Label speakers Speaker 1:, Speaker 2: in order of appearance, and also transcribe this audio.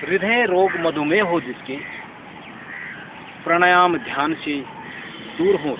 Speaker 1: हृदय रोग मधुमेह हो जिसके प्राणायाम ध्यान से दूर हो